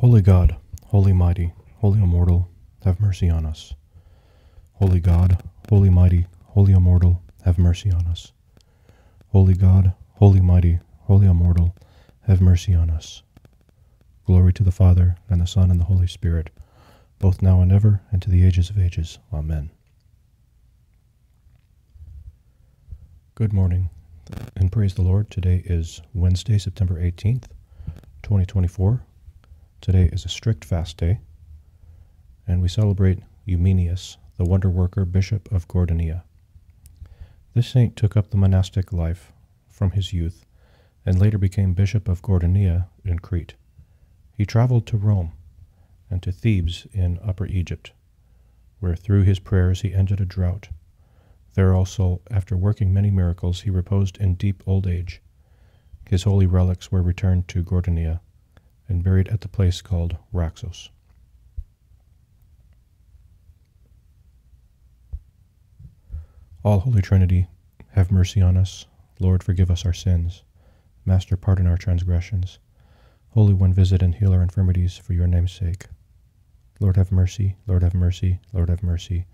Holy God, holy mighty, holy immortal, have mercy on us. Holy God, holy mighty, holy immortal, have mercy on us. Holy God, holy mighty, holy immortal, have mercy on us. Glory to the Father, and the Son, and the Holy Spirit, both now and ever, and to the ages of ages. Amen. Good morning, and praise the Lord. Today is Wednesday, September 18th, 2024. Today is a strict fast day, and we celebrate Eumenius, the wonder worker bishop of Gortynia. This saint took up the monastic life from his youth and later became bishop of Gortynia in Crete. He traveled to Rome and to Thebes in Upper Egypt, where through his prayers he ended a drought. There also, after working many miracles, he reposed in deep old age. His holy relics were returned to Gortynia and buried at the place called Raxos. All Holy Trinity, have mercy on us. Lord, forgive us our sins. Master, pardon our transgressions. Holy One, visit and heal our infirmities for your name's sake. Lord, have mercy. Lord, have mercy. Lord, have mercy.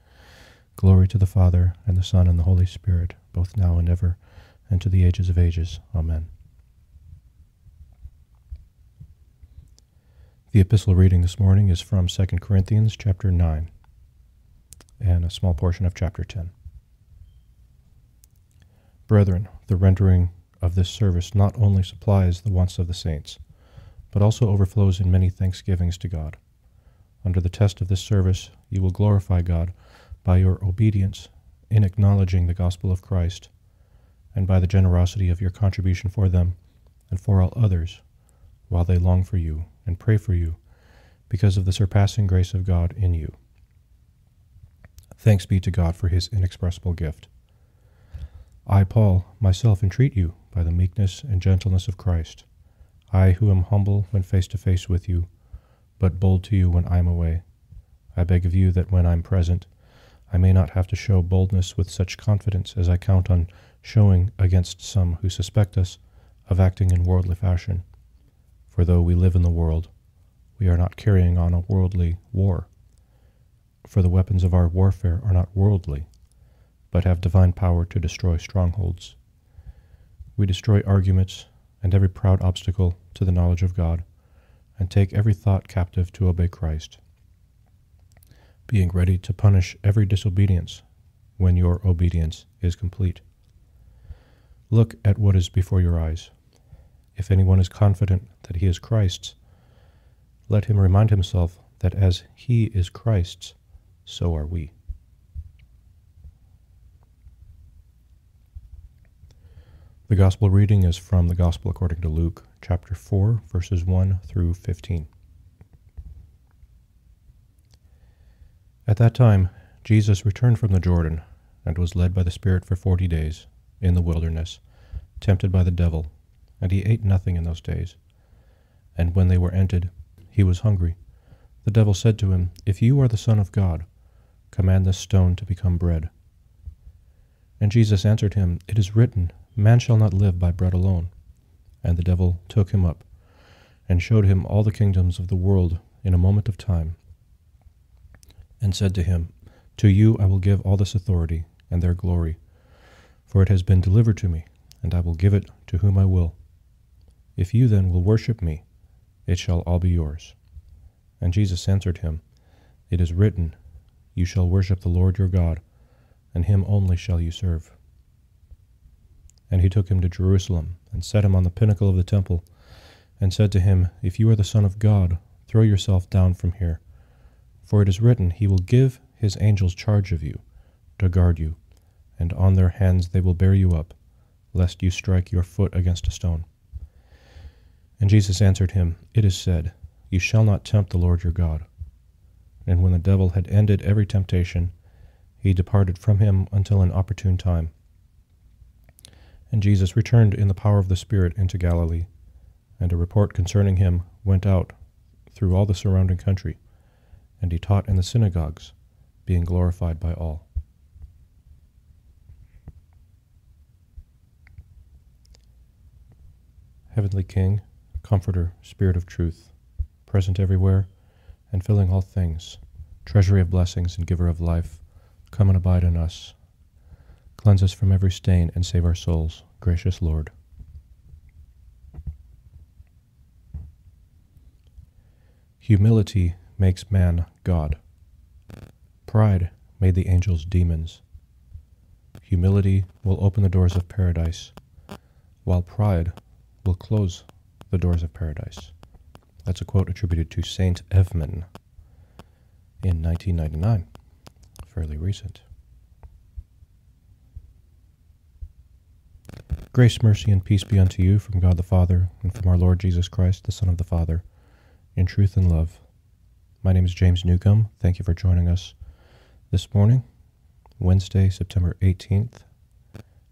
Glory to the Father, and the Son, and the Holy Spirit, both now and ever, and to the ages of ages. Amen. The epistle reading this morning is from 2 Corinthians chapter 9 and a small portion of chapter 10. Brethren, the rendering of this service not only supplies the wants of the saints, but also overflows in many thanksgivings to God. Under the test of this service, you will glorify God by your obedience in acknowledging the gospel of Christ, and by the generosity of your contribution for them and for all others, while they long for you and pray for you because of the surpassing grace of God in you. Thanks be to God for his inexpressible gift. I, Paul, myself entreat you by the meekness and gentleness of Christ, I who am humble when face to face with you, but bold to you when I am away. I beg of you that when I am present, I may not have to show boldness with such confidence as I count on showing against some who suspect us of acting in worldly fashion. For though we live in the world, we are not carrying on a worldly war. For the weapons of our warfare are not worldly, but have divine power to destroy strongholds. We destroy arguments and every proud obstacle to the knowledge of God, and take every thought captive to obey Christ, being ready to punish every disobedience when your obedience is complete. Look at what is before your eyes. If anyone is confident that he is Christ's, let him remind himself that as he is Christ's, so are we. The Gospel reading is from the Gospel according to Luke, chapter 4, verses 1 through 15. At that time, Jesus returned from the Jordan and was led by the Spirit for forty days in the wilderness, tempted by the devil and he ate nothing in those days. And when they were ended, he was hungry. The devil said to him, If you are the Son of God, command this stone to become bread. And Jesus answered him, It is written, Man shall not live by bread alone. And the devil took him up, and showed him all the kingdoms of the world in a moment of time, and said to him, To you I will give all this authority and their glory, for it has been delivered to me, and I will give it to whom I will. If you then will worship me, it shall all be yours. And Jesus answered him, It is written, You shall worship the Lord your God, and him only shall you serve. And he took him to Jerusalem, and set him on the pinnacle of the temple, and said to him, If you are the Son of God, throw yourself down from here. For it is written, He will give his angels charge of you, to guard you, and on their hands they will bear you up, lest you strike your foot against a stone. And Jesus answered him, It is said, You shall not tempt the Lord your God. And when the devil had ended every temptation, he departed from him until an opportune time. And Jesus returned in the power of the Spirit into Galilee, and a report concerning him went out through all the surrounding country, and he taught in the synagogues, being glorified by all. Heavenly King, Comforter, Spirit of truth, present everywhere, and filling all things, treasury of blessings and giver of life, come and abide in us. Cleanse us from every stain and save our souls, gracious Lord. Humility makes man God. Pride made the angels demons. Humility will open the doors of paradise, while pride will close the doors of paradise. That's a quote attributed to Saint Evenman in 1999, fairly recent. Grace, mercy, and peace be unto you from God the Father and from our Lord Jesus Christ, the Son of the Father, in truth and love. My name is James Newcomb. Thank you for joining us this morning, Wednesday, September 18th,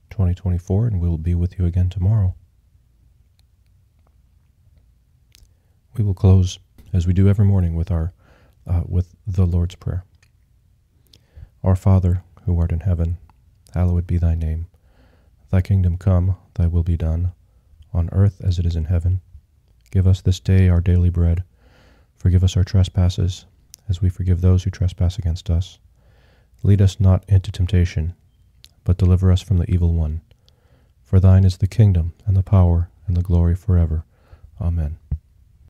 2024, and we will be with you again tomorrow. We will close, as we do every morning, with our uh, with the Lord's Prayer. Our Father, who art in heaven, hallowed be thy name. Thy kingdom come, thy will be done, on earth as it is in heaven. Give us this day our daily bread. Forgive us our trespasses, as we forgive those who trespass against us. Lead us not into temptation, but deliver us from the evil one. For thine is the kingdom, and the power, and the glory forever. Amen.